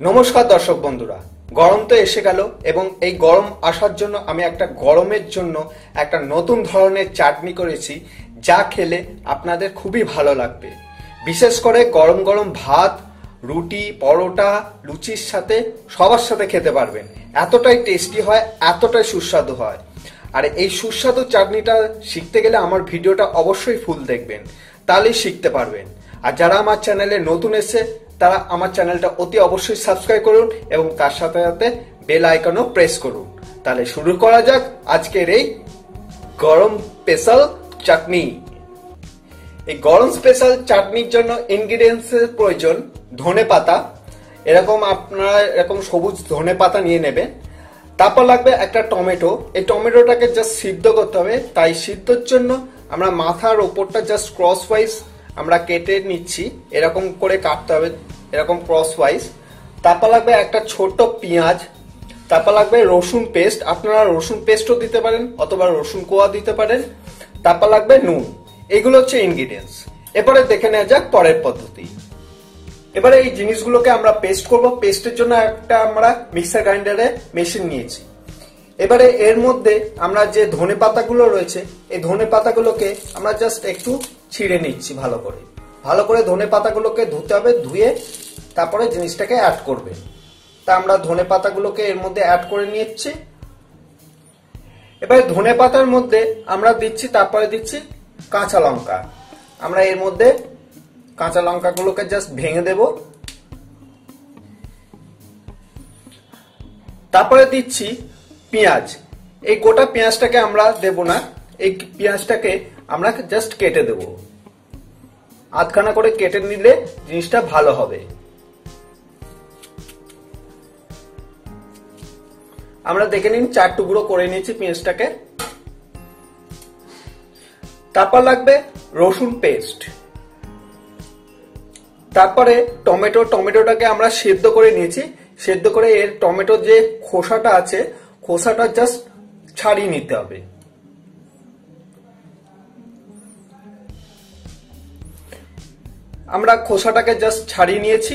নমস্কার দর্শক বন্ধুরা, গরম তো এসে গেল এবং এই গরম আসার জন্য আমি একটা গরমের জন্য একটা নতুন ধরনের চাটনি করেছি যা খেলে আপনাদের খুবই ভালো লাগবে। বিশেষ করে গরম গরম ভাত, রুটি, পরোটা, লুচির সাথে সবার সাথে খেতে পারবেন। এতটাই টেস্টি হয়, এতটাই সুস্বাদু হয়। আর এই সুস্বাদু চাটনিটা শিখতে গেলে আমার ভিডিওটা অবশ্যই ফুল দেখবেন, তাহলেই শিখতে পারবেন। আর যারা আমার চ্যানেলে নতুন এসে তারা আমার চ্যানেলটা অতি অবশ্যই সাবস্ক্রাইব করুন এবং তার সাথে সাথে বেল আইকনও প্রেস করুন। তাহলে শুরু করা যাক আজকের এই গরম স্পেশাল চাটনি। এই গরম স্পেশাল চাটনির জন্য ইনগ্রিডিয়েন্টস এর প্রয়োজন ধনে পাতা। এরকম আপনারা এরকম সবুজ ধনে পাতা নিয়ে নেবেন তারপর লাগবে একটা টমেটো। এই টমেটোটাকে জাস্ট সিদ্ধ করতে হবে। তাই সিদ্ধর জন্য আমরা মাথার ওপরটা জাস্ট ক্রস ওয়াইজ আমরা কেটে নিচ্ছি, এরকম করে কাটতে হবে, এরকম ক্রস ওয়াইজ তারপর লাগবে একটা ছোট পেঁয়াজ, তারপর লাগবে রসুন পেস্ট আপনারা রসুন পেস্টও দিতে পারেন, অথবা রসুন কোয়া দিতে পারেন। তারপর লাগবে নুন। এগুলো হচ্ছে ইনগ্রিডিয়েন্টস এবারে দেখে নেওয়া যাক পরের পদ্ধতি। এবারে এই জিনিসগুলোকে আমরা পেস্ট করব। পেস্টের জন্য একটা আমরা মিক্সার গ্রাইন্ডারে মেশিন নিয়েছি। এবারে এর মধ্যে আমরা যে ধনে পাতাগুলো রয়েছে, এই ধনে পাতাগুলোকে আমরা জাস্ট একটু ছিঁড়ে নিচ্ছি ভালো করে। ভালো করে ধনে পাতাগুলোকে ধুতে হবে, ধুয়ে তারপরে জিনিসটাকে অ্যাড করবে। তা আমরা ধনে পাতাগুলোকে এর মধ্যে অ্যাড করে নিচ্ছি এবারে ধনে পাতার মধ্যে আমরা দিচ্ছি, তারপরে দিচ্ছি কাঁচা লঙ্কা। আমরা এর মধ্যে কাঁচা লঙ্কাগুলোকে জাস্ট ভেঙে দেব। তারপরে দিচ্ছি পেঁয়াজ। এই গোটা পেঁয়াজটাকে আমরা দেব না, এই পেঁয়াজটাকে আমরা জাস্ট কেটে দেব। আধখানা করে কেটে নিলে জিনিসটা ভালো হবে। আমরা দেখে নিন, চার টুকরো করে নিয়েছি পেঁয়াজটাকে। তারপর লাগবে রসুন পেস্ট। তারপরে টমেটো, টমেটোটাকে আমরা সেদ্ধ করে নিয়েছি। সেদ্ধ করে এর টমেটোর যে খোসাটা আছে খোসাটা জাস্ট ছাড়িয়ে নিতে হবে। আমরা খোসাটাকে জাস্ট ছাড়িয়ে নিয়েছি।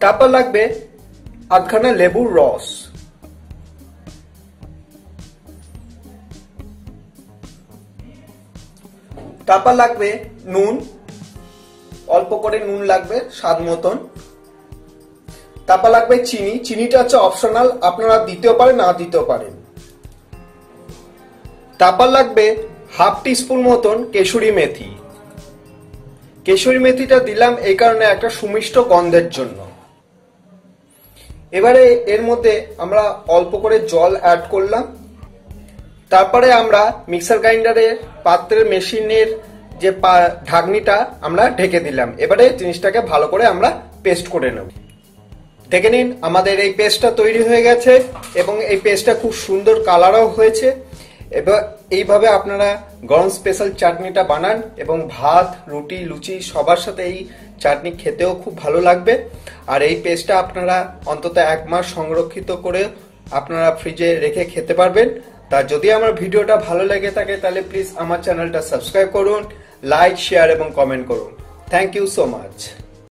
তারপর লাগবে আধখানা লেবুর রস। তারপর লাগবে নুন। অল্প করে নুন লাগবে, স্বাদ মতন। তারপর লাগবে চিনি। চিনিটা হচ্ছে অপশনাল আপনারা দিতেও পারেন, না দিতেও পারেন। তারপর লাগবে হাফ টিস্পুন মতন কেশুরি মেথি। কেশুরি মেথিটা দিলাম এই কারণে একটা সুমিষ্ট গন্ধের জন্য। এবারে এর মধ্যে আমরা অল্প করে জল অ্যাড করলাম। তারপরে আমরা মিক্সার গ্রাইন্ডারের পাত্রের মেশিনের যে ঢাকনিটা আমরা ঢেকে দিলাম। এবারে জিনিসটাকে ভালো করে আমরা পেস্ট করে নেব। দেখে নিন, আমাদের এই পেস্টটা তৈরি হয়ে গেছে এবং এই পেস্টটা খুব সুন্দর কালারও হয়েছে। এবার এইভাবে আপনারা গরম স্পেশাল চাটনিটা বানান এবং ভাত, রুটি, লুচি সবার সাথে এই চাটনি খেতেও খুব ভালো লাগবে। আর এই পেস্টটা আপনারা অন্তত এক মাস সংরক্ষিত করে আপনারা ফ্রিজে রেখে খেতে পারবেন। তা যদি আমার ভিডিওটা ভালো লেগে থাকে, তাহলে প্লিজ আমার চ্যানেলটা সাবস্ক্রাইব করুন, লাইক, শেয়ার এবং কমেন্ট করুন। Thank you so much